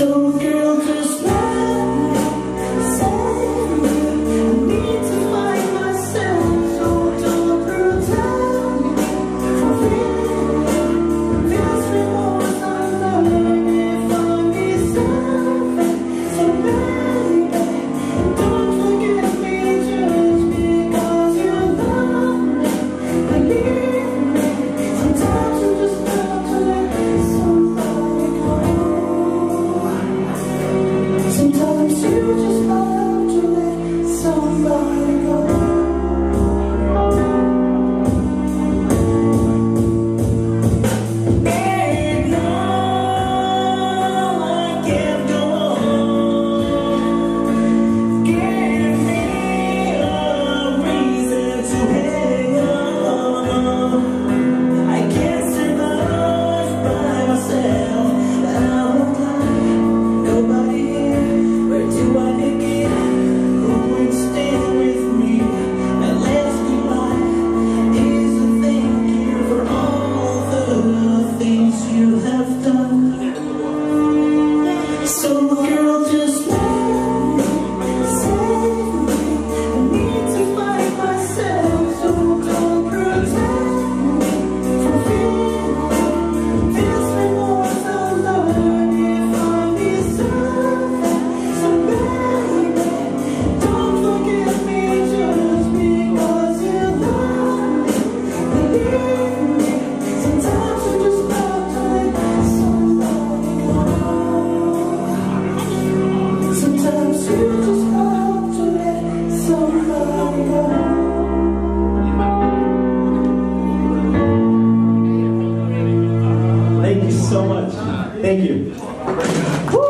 So girl, so much. Thank you.